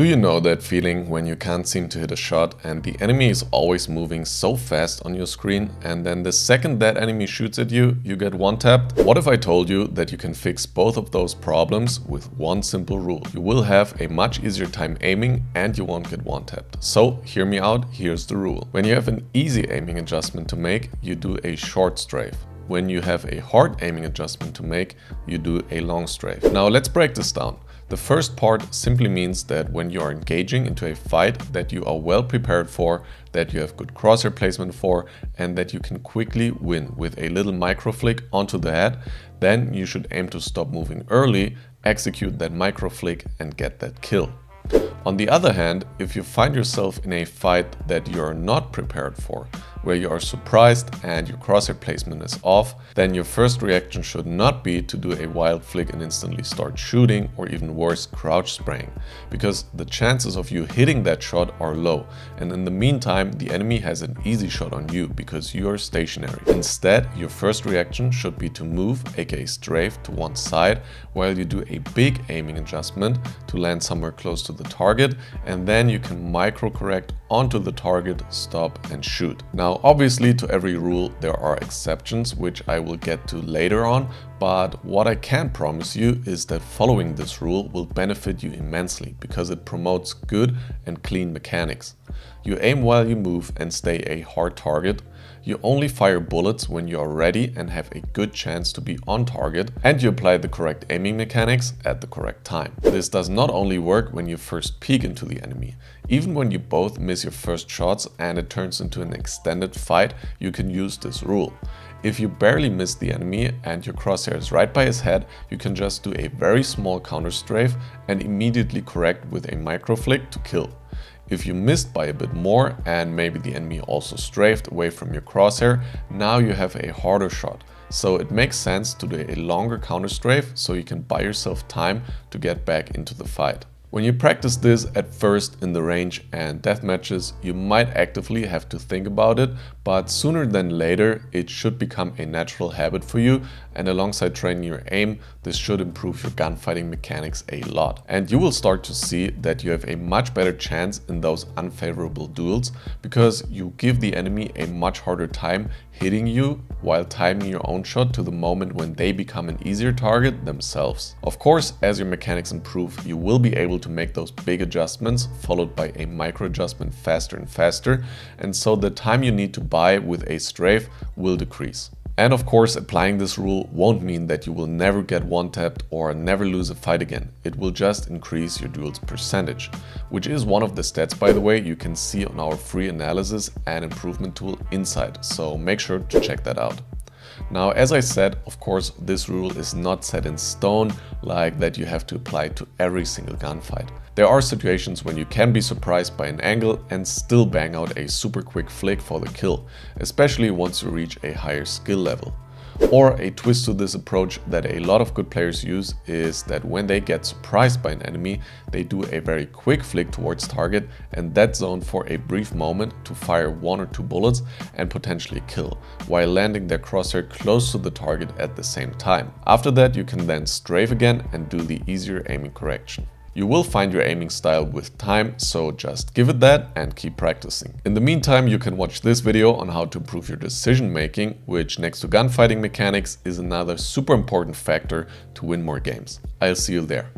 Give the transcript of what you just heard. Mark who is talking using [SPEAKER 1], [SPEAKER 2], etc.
[SPEAKER 1] Do you know that feeling when you can't seem to hit a shot and the enemy is always moving so fast on your screen and then the second that enemy shoots at you, you get one tapped? What if I told you that you can fix both of those problems with one simple rule? You will have a much easier time aiming and you won't get one tapped. So hear me out, here's the rule. When you have an easy aiming adjustment to make, you do a short strafe when you have a hard aiming adjustment to make, you do a long strafe. Now let's break this down. The first part simply means that when you are engaging into a fight that you are well prepared for, that you have good crosshair placement for, and that you can quickly win with a little micro flick onto the head, then you should aim to stop moving early, execute that micro flick and get that kill. On the other hand, if you find yourself in a fight that you are not prepared for, where you are surprised and your crosshair placement is off, then your first reaction should not be to do a wild flick and instantly start shooting or even worse crouch spraying, because the chances of you hitting that shot are low and in the meantime the enemy has an easy shot on you because you are stationary. Instead, your first reaction should be to move, aka strafe, to one side while you do a big aiming adjustment to land somewhere close to the target and then you can micro correct onto the target, stop and shoot. Now obviously to every rule there are exceptions which I will get to later on, but what I can promise you is that following this rule will benefit you immensely because it promotes good and clean mechanics. You aim while you move and stay a hard target. You only fire bullets when you are ready and have a good chance to be on target and you apply the correct aiming mechanics at the correct time. This does not only work when you first peek into the enemy. Even when you both miss your first shots and it turns into an extended fight, you can use this rule. If you barely miss the enemy and your crosshair is right by his head, you can just do a very small counter strafe and immediately correct with a micro flick to kill. If you missed by a bit more and maybe the enemy also strafed away from your crosshair, now you have a harder shot. So it makes sense to do a longer counter strafe so you can buy yourself time to get back into the fight. When you practice this at first in the range and death matches, you might actively have to think about it, but sooner than later it should become a natural habit for you and alongside training your aim, this should improve your gunfighting mechanics a lot. And you will start to see that you have a much better chance in those unfavorable duels because you give the enemy a much harder time hitting you while timing your own shot to the moment when they become an easier target themselves. Of course, as your mechanics improve, you will be able to make those big adjustments followed by a micro adjustment faster and faster and so the time you need to buy with a strafe will decrease. And of course, applying this rule won't mean that you will never get one-tapped or never lose a fight again. It will just increase your duels percentage, which is one of the stats, by the way, you can see on our free analysis and improvement tool Insight, so make sure to check that out. Now, as I said, of course, this rule is not set in stone, like that you have to apply to every single gunfight. There are situations when you can be surprised by an angle and still bang out a super quick flick for the kill, especially once you reach a higher skill level. Or a twist to this approach that a lot of good players use is that when they get surprised by an enemy, they do a very quick flick towards target and that zone for a brief moment to fire one or two bullets and potentially kill, while landing their crosshair close to the target at the same time. After that you can then strafe again and do the easier aiming correction. You will find your aiming style with time, so just give it that and keep practicing. In the meantime, you can watch this video on how to improve your decision making, which next to gunfighting mechanics is another super important factor to win more games. I'll see you there.